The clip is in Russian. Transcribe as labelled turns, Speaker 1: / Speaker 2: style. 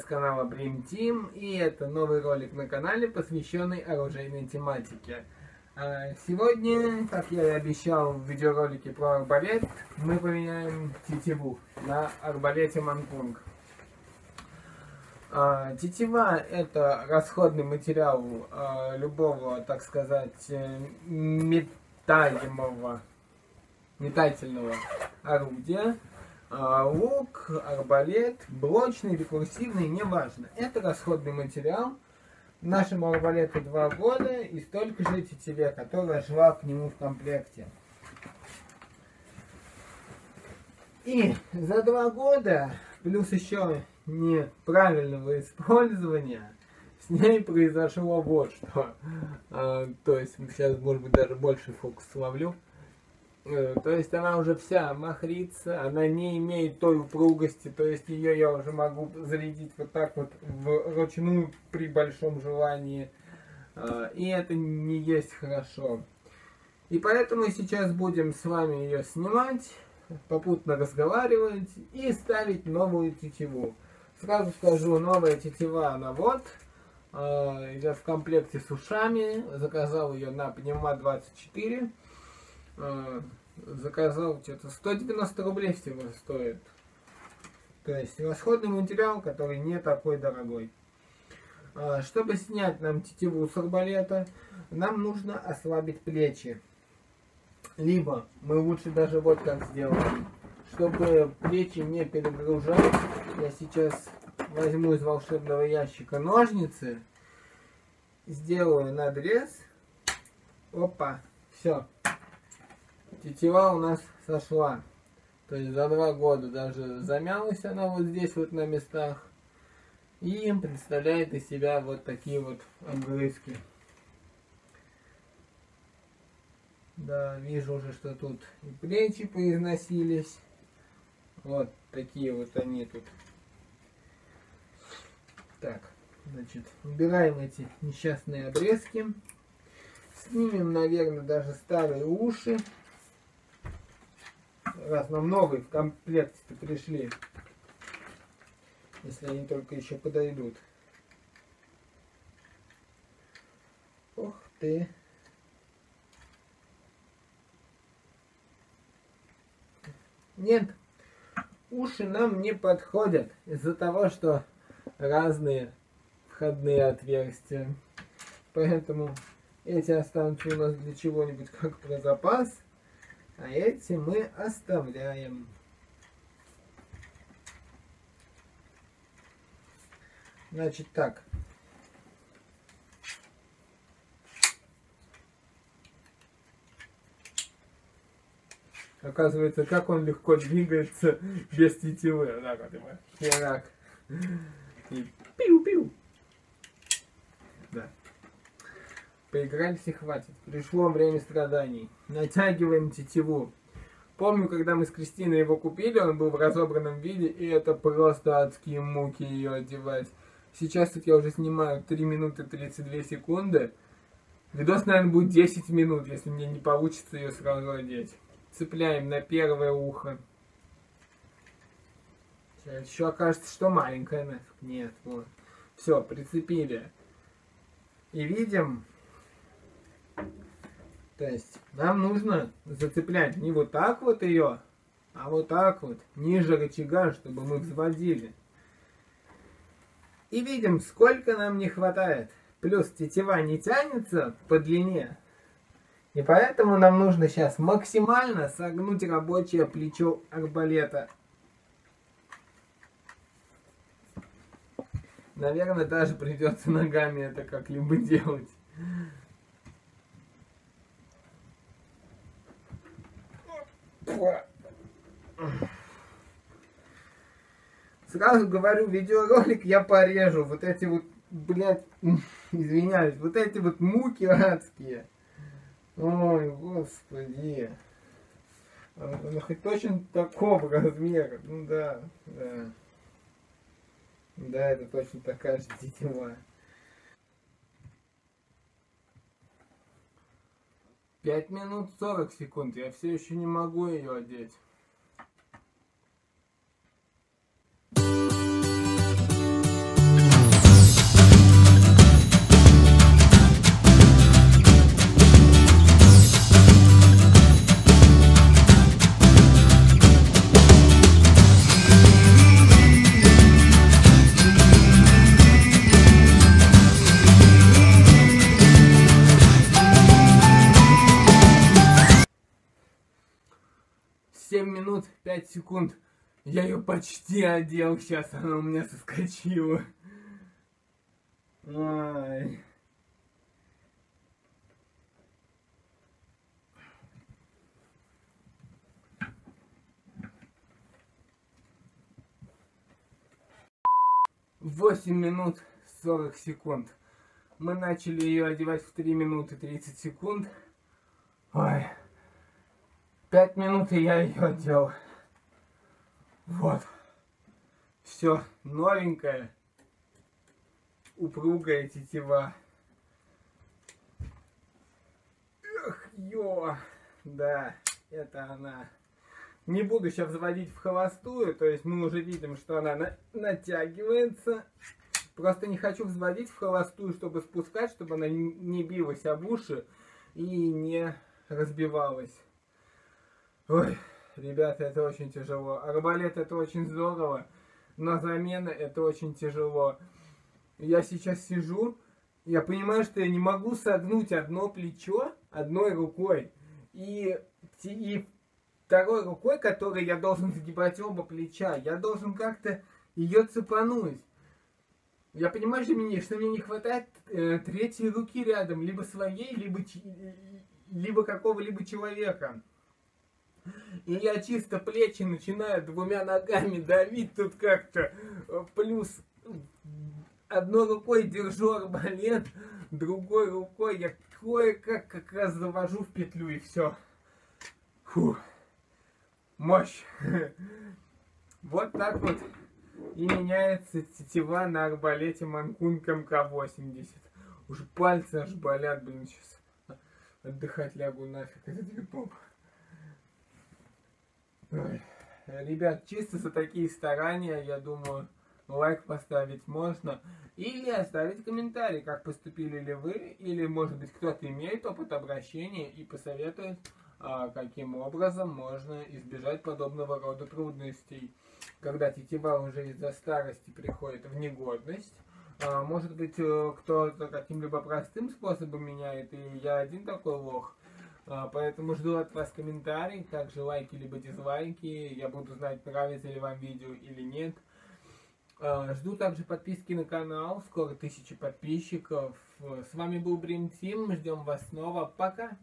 Speaker 1: с канала Brim Team, и это новый ролик на канале, посвященный оружейной тематике. А, сегодня, как я и обещал в видеоролике про арбалет, мы поменяем тетиву на арбалете Манкунг. А, тетива это расходный материал а, любого, так сказать, э, метаемого, метательного орудия. А, лук, арбалет, блочный, рекурсивный, неважно. Это расходный материал. Нашему арбалету два года и столько же тетиве, которая шла к нему в комплекте. И за два года, плюс еще неправильного использования, с ней произошло вот что. А, то есть сейчас, может быть, даже больше фокус ловлю. Э, то есть она уже вся махрится, она не имеет той упругости, то есть ее я уже могу зарядить вот так вот вручную при большом желании. Э, и это не есть хорошо. И поэтому сейчас будем с вами ее снимать, попутно разговаривать и ставить новую тетиву. Сразу скажу, новая тетива, она вот. Э, идет в комплекте с ушами. Заказал ее на Пневма 24. Заказал что-то 190 рублей всего стоит. То есть расходный материал, который не такой дорогой. Э, чтобы снять нам тетиву с арбалета, нам нужно ослабить плечи. Либо мы лучше даже вот как сделаем. Чтобы плечи не перегружать, я сейчас возьму из волшебного ящика ножницы, сделаю надрез. Опа, все тетива у нас сошла. То есть за два года даже замялась она вот здесь вот на местах. И представляет из себя вот такие вот огрызки. Да, вижу уже, что тут и плечи поизносились. Вот такие вот они тут. Так, значит, убираем эти несчастные обрезки. Снимем, наверное, даже старые уши раз нам новые в комплекте пришли. Если они только еще подойдут. Ох ты. Нет, уши нам не подходят из-за того, что разные входные отверстия. Поэтому эти останутся у нас для чего-нибудь как про запас. А эти мы оставляем. Значит так. Оказывается, как он легко двигается без тетивы. Так вот его. Херак. И пиу-пиу. Поигрались и хватит. Пришло время страданий. Натягиваем тетиву. Помню, когда мы с Кристиной его купили, он был в разобранном виде, и это просто адские муки ее одевать. Сейчас тут я уже снимаю 3 минуты 32 секунды. Видос, наверное, будет 10 минут, если мне не получится ее сразу одеть. Цепляем на первое ухо. Сейчас еще окажется, что маленькая нафиг. Нет, вот. Все, прицепили. И видим, то есть нам нужно зацеплять не вот так вот ее, а вот так вот, ниже рычага, чтобы мы взводили. И видим, сколько нам не хватает. Плюс тетива не тянется по длине. И поэтому нам нужно сейчас максимально согнуть рабочее плечо арбалета. Наверное, даже придется ногами это как-либо делать. Сразу говорю, видеоролик я порежу. Вот эти вот, блядь, извиняюсь, вот эти вот муки адские. Ой, господи. Ну, хоть точно такого размера. Ну да, да. Да, это точно такая же тетива. 5 минут 40 секунд. Я все еще не могу ее одеть. 7 минут 5 секунд. Я ее почти одел, сейчас она у меня соскочила. Ай. Восемь минут сорок секунд. Мы начали ее одевать в 3 минуты 30 секунд. Ой. 5 минут и я ее одел. Вот. Все новенькое. Упругая тетива. Эх, ё. Да, это она. Не буду сейчас заводить в холостую, то есть мы уже видим, что она на натягивается. Просто не хочу взводить в холостую, чтобы спускать, чтобы она не билась об уши и не разбивалась. Ой, ребята, это очень тяжело. Арбалет это очень здорово, но замена это очень тяжело. Я сейчас сижу, я понимаю, что я не могу согнуть одно плечо одной рукой. И, и второй рукой, которой я должен сгибать оба плеча, я должен как-то ее цепануть. Я понимаю, что мне, что мне не хватает э, третьей руки рядом, либо своей, либо, либо какого-либо человека. И я чисто плечи начинаю двумя ногами давить тут как-то. Плюс одной рукой держу арбалет, другой рукой я кое-как как раз завожу в петлю и все. Фу. Мощь. Вот так вот и меняется тетива на арбалете Манкун МК-80. Уже пальцы аж болят, блин, сейчас отдыхать лягу нафиг, это Ребят, чисто за такие старания, я думаю, лайк поставить можно. Или оставить комментарий, как поступили ли вы, или, может быть, кто-то имеет опыт обращения и посоветует, а, каким образом можно избежать подобного рода трудностей когда тетива уже из-за старости приходит в негодность. А, может быть, э, кто-то каким-либо простым способом меняет, и я один такой лох. А, поэтому жду от вас комментарий, также лайки либо дизлайки. Я буду знать, нравится ли вам видео или нет. А, жду также подписки на канал, скоро тысячи подписчиков. С вами был Брим Тим, ждем вас снова. Пока!